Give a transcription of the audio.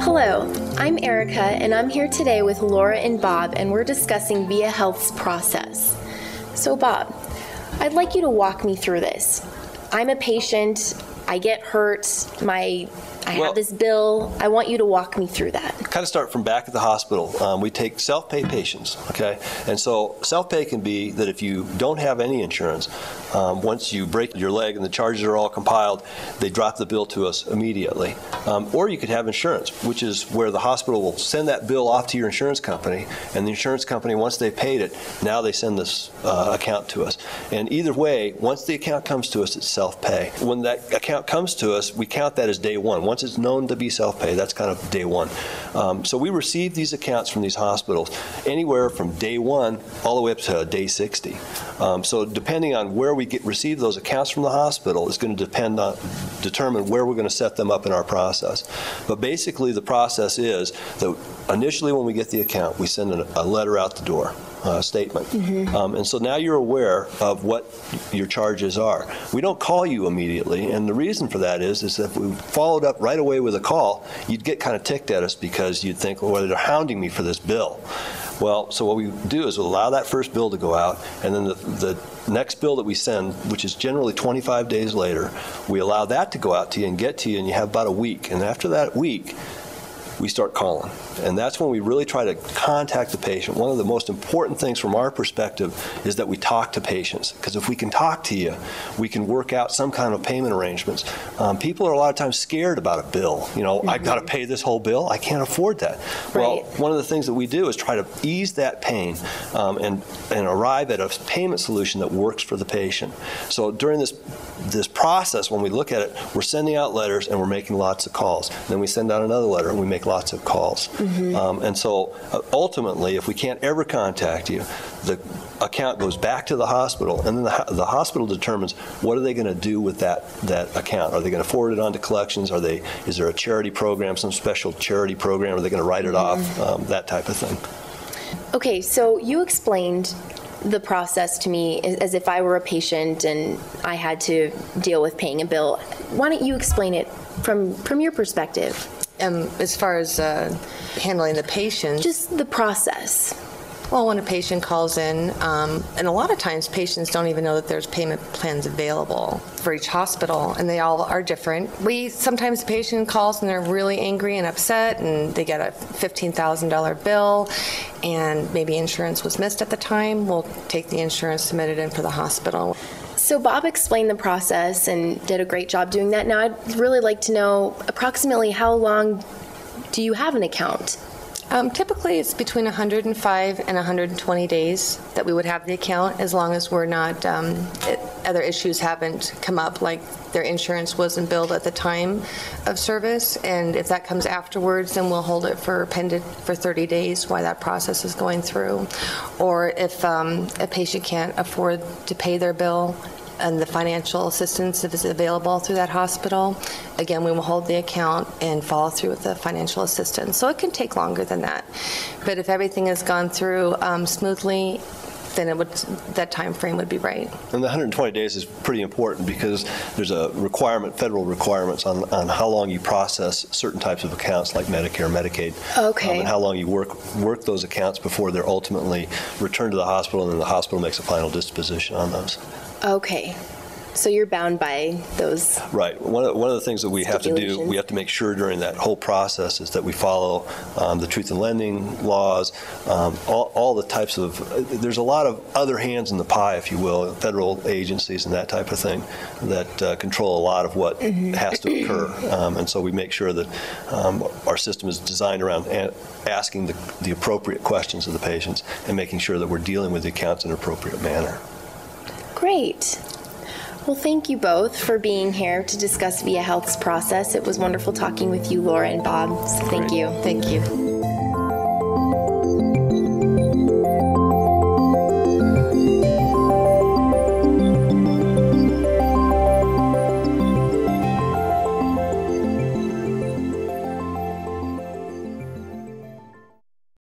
Hello, I'm Erica, and I'm here today with Laura and Bob, and we're discussing ViaHealth's process. So, Bob, I'd like you to walk me through this. I'm a patient, I get hurt, my I Well- have this bill. I want you to walk me through that. kind of start from back at the hospital. Um, we take self-pay patients, okay? And so self-pay can be that if you don't have any insurance, um, once you break your leg and the charges are all compiled, they drop the bill to us immediately. Um, or you could have insurance, which is where the hospital will send that bill off to your insurance company, and the insurance company, once they've paid it, now they send this uh, account to us. And either way, once the account comes to us, it's self-pay. When that account comes to us, we count that as day one. Once it's known to be self-pay, that's kind of day one. Um, So we receive these accounts from these hospitals anywhere from day one all the way up to day 60. Um, So depending on where we get, receive those accounts from the hospital is going to depend on, determine where we're going to set them up in our process. But basically, the process is that initially when we get the account, we send a a letter out the door, a statement. Um, And so now you're aware of what your charges are. We don't call you immediately, and the reason for that is, is that if we followed up right away with a call, you'd get kind of ticked at us because you'd think, well, they're hounding me for this bill. Well, so what we do is we'll allow that first bill to go out, and then the, the next bill that we send, which is generally 25 days later, we allow that to go out to you and get to you, and you have about a week. And after that week, we start calling. And that's when we really try to contact the patient. One of the most important things from our perspective is that we talk to patients. Because if we can talk to you, we can work out some kind of payment arrangements. Um, people are a lot of times scared about a bill. You know, I've got to pay this whole bill. I can't afford that. Well, one of the things that we do is try to ease that pain um, and, and arrive at a payment solution that works for the patient. So during this, this process, when we look at it, we're sending out letters and we're making lots of calls. Then we send out another letter and we make lots of calls. Um, and so uh, ultimately, if we can't ever contact you, the account goes back to the hospital, and then the, the hospital determines what are they going to do with that, that account. Are they going to forward it on to collections? Are they, is there a charity program, some special charity program? Are they going to write it off? Um, that type of thing. Okay, so you explained the process to me as as if I were a patient and I had to deal with paying a bill. Why don't you explain it from, from your perspective? Um, As far as uh, handling the patient, Just the process. well, when a patient calls in, um, and a lot of times patients don't even know that there's payment plans available for each hospital, and they all are different. We, sometimes a patient calls and they're really angry and upset, and they get a $15,000 bill, and maybe insurance was missed at the time. We'll take the insurance, submit it in for the hospital. So Bob explained the process and did a great job doing that. Now I'd really like to know approximately how long do you have an account? Um, Typically, it's between 105 and 120 days that we would have the account, as long as we're not, um, it- other issues haven't come up, like their insurance wasn't billed at the time of service, and if that comes afterwards, then we'll hold it for pending for 30 days while that process is going through. Or if um, a patient can't afford to pay their bill, and the financial assistance that is available through that hospital, again, we will hold the account and follow through with the financial assistance. So it can take longer than that. But if everything has gone through um, smoothly, then it would, that time frame would be right. And the 120 days is pretty important because there's a requirement, federal requirements on, on how long you process certain types of accounts like Medicare, Medicaid. Okay. um, And how long you work, work those accounts before they're ultimately returned to the hospital and then the hospital makes a final disposition on those. Okay, so you're bound by those. Right. One of, one of the things that we have to do, we have to make sure during that whole process is that we follow um, the truth in lending laws, um, all, all the types of, there's a lot of other hands in the pie, if you will, federal agencies and that type of thing that uh, control a lot of what has to occur. Um, and so we make sure that um, our system is designed around a- asking the, the appropriate questions of the patients and making sure that we're dealing with the accounts in an appropriate manner. Great. Well, thank you both for being here to discuss ViaHealth's process. It was wonderful talking with you, Laura and Bob. So thank you. Thank you.